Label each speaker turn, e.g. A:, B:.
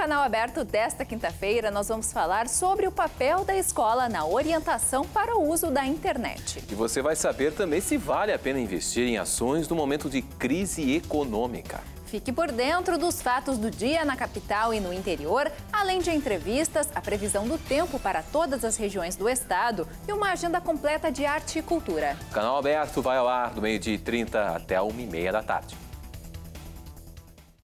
A: canal aberto desta quinta-feira, nós vamos falar sobre o papel da escola na orientação para o uso da internet.
B: E você vai saber também se vale a pena investir em ações no momento de crise econômica.
A: Fique por dentro dos fatos do dia na capital e no interior, além de entrevistas, a previsão do tempo para todas as regiões do estado e uma agenda completa de arte e cultura.
B: O canal aberto vai ao ar do meio-dia e 30 até a 1h30 da tarde.